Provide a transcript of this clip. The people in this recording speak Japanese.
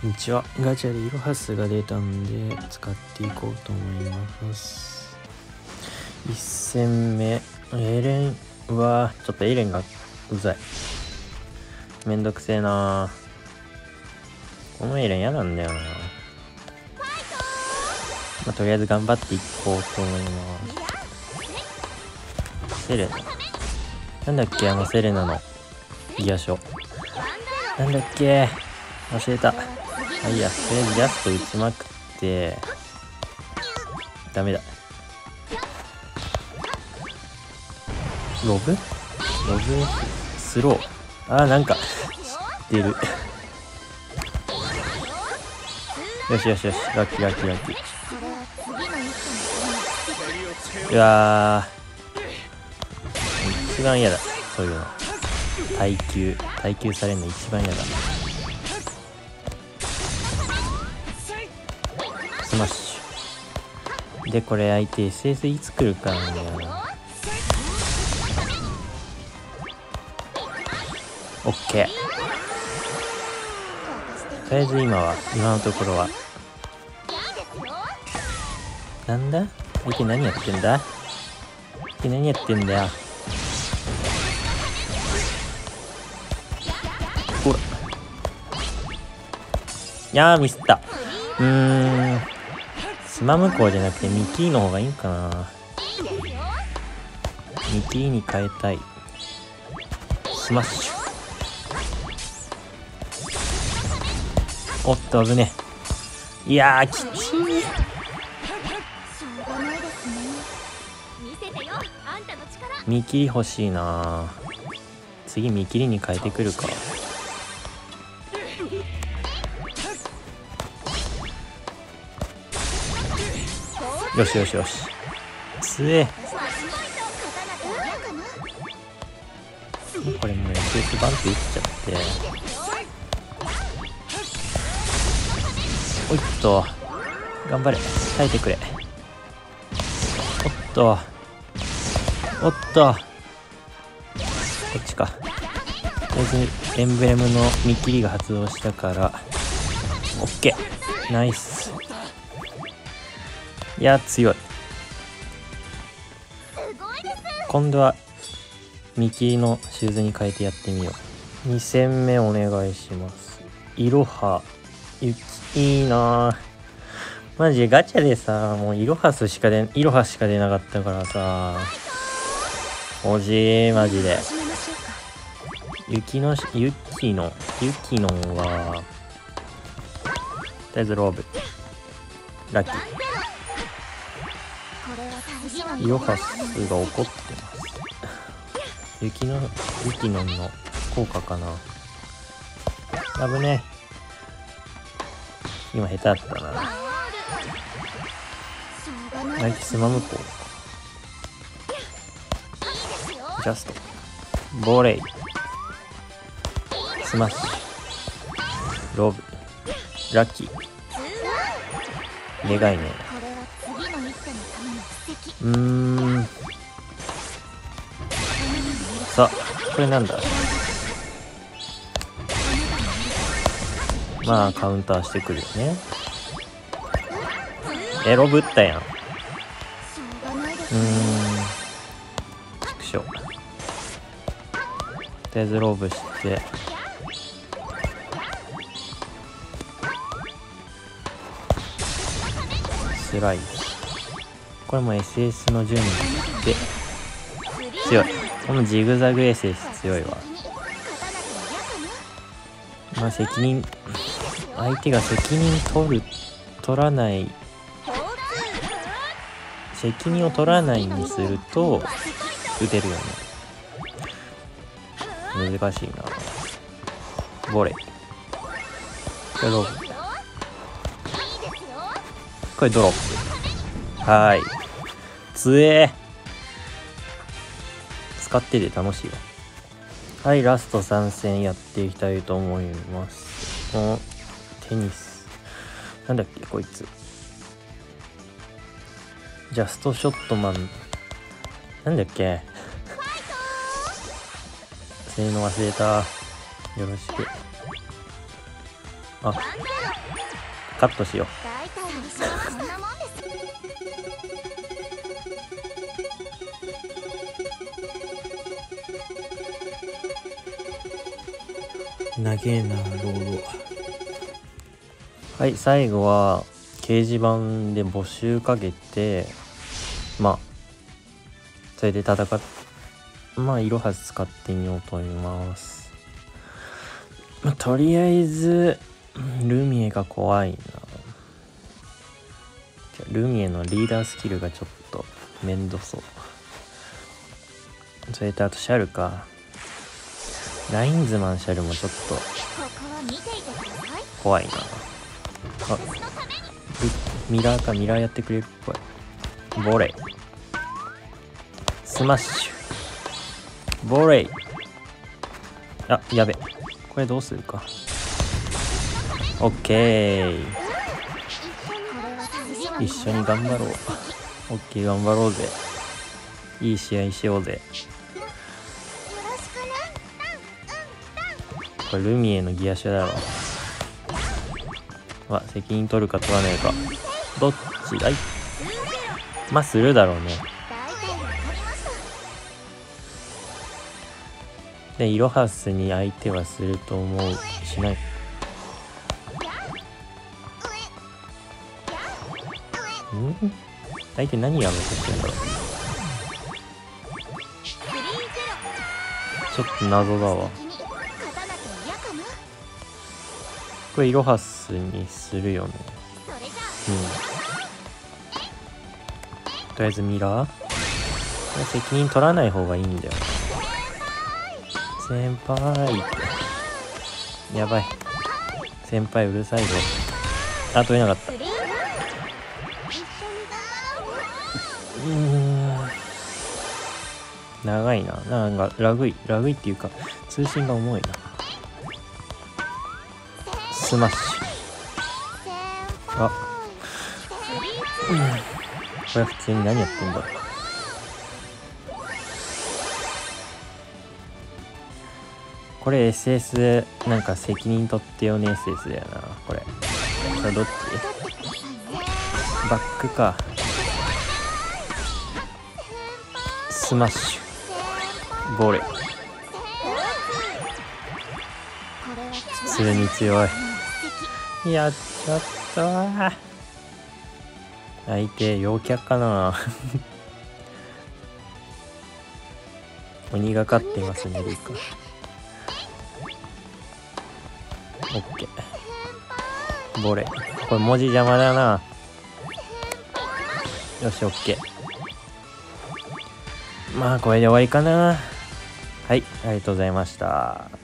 こんにちは。ガチャでイロハスが出たんで使っていこうと思います。1戦目エレンはちょっとエレンがうざい。めんどくせえな。このエレン嫌なんだよな。まあ、とりあえず頑張っていこうと思います。セレ。ナなんだっけあのセレナのギアショなんだっけ忘れた。あいやとりあえずジャスト打ちまくって。ダメだ。ロブロブスロー。あーなんか。知ってる。よしよしよし。ラッキーラッキーラッキうわ一番嫌だ。そういうの。耐久。耐久されるの一番嫌だ。スマッシュ。でこれ相手 SS いつ来るかなんだよな。オッケー。とりあえず今は今のところは。なんだ？相手何やってんだ？相手何やってんだよ。ほらいやーミスった。うーん。スマ向こうじゃなくてミキーの方がいいんかな。ミキーに変えたい。スマッシュ。おっと危ねいやきちい。見切り欲しいな次見切りに変えてくるか。よしよしよし。つえ。これもう SS バンって打っちゃって。おいっと。頑張れ。耐えてくれ。おっと。おっと。こっちか。とりあえずエンブレムの見切りが発動したから。オッケー。ナイス。いや強い。今度は見切りのシューズに変えてやってみよう。2戦目お願いします。いろは雪いいなマジガチャでさもうイロハスしか出イロハしか出なかったからさ。おじいマジで。雪のユキのユキノンはとりあえずローブ。ラッキー。イロハスが怒ってます。雪のユキノンの効果かな。危ね今下手だったな。相手スマムコジャスト。ボレー。スマッシュ。ロブ。ラッキー。願いねうん。さあこれなんだ？まあカウンターしてくるよね。エロぶったやん。うん。畜生とりあえずローブして。スライス。これも SS の準備で。強い。このジグザグ SS 強いわ。まあ責任相手が責任取る取らない。責任を取らないにすると打てるよね。難しいな。ボレ。これロブこれドロップ。はい。つえ。使ってて楽しいわ。はいラスト3戦やっていきたいと思います。このテニス。なんだっけこいつ。ジャストショットマン。なんだっけ。性能忘れた。よろしく。あカットしよ大長えなロードはい最後は掲示板で募集かけてまあそれで戦っまあ、いろは使ってみようと思います。まあ、とりあえず、ルミエが怖いな。ルミエのリーダースキルがちょっとめんどそう。それとあとシャルか。ラインズマンシャルもちょっと怖いな。あ、ミラーか、ミラーやってくれるっぽい。ボレー。スマッシュ。ボレー。あ、やべ。これどうするか。オッケー。一緒に頑張ろう。オッケー、頑張ろうぜ。いい試合しようぜ。これルミエのギアシュだろ。まあ、責任取るか取らないか。どっちだい？まあ、するだろうね。で、イロハスに相手はすると思う。しない。ん？相手何やろうとしてんだろう。ちょっと謎だわ。これイロハスにするよね。うん。とりあえずミラー責任取らない方がいいんだよ。先輩。やばい。先輩うるさいぞ。あ、取れなかった。うん長いななんかラグいラグいっていうか通信が重いなスマッシュあ。これ普通に何やってんだろう。これ SS なんか責任取ってよね SS だよな。これ。これどっち？バックか。スマッシュ。ボレ。ー普通に強い。やっちゃった。わ相手陽キャかな。鬼がかっていますねリカ。オッケー。ボレ。これ文字邪魔だな。よしオッケー。まあこれで終わりかな。はいありがとうございました。